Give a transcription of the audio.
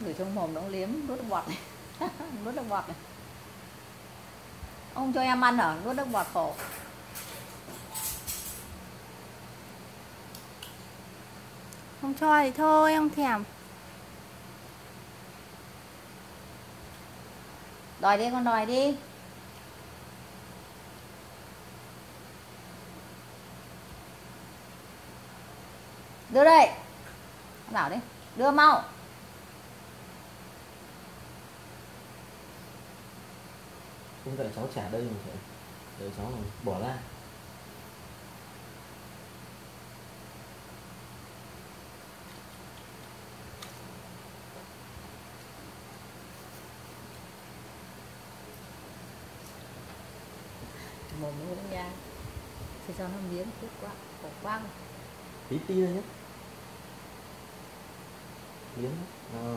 người trong mồm nó liếm nuốt nước bọt này. Nuốt nước bọt này. Ông cho em ăn ở nuốt nước bọt khổ. Không cho thì thôi, không thèm. Đòi đi con đòi đi. Đưa đây. Bảo đi. Đưa mau. Không cần cháu trả đây mà phải để cháu mà bỏ ra mồm nó cũng nha thì cho nó miếng chút quá khổ quá tí ti thôi nhé miếng đó. Rồi.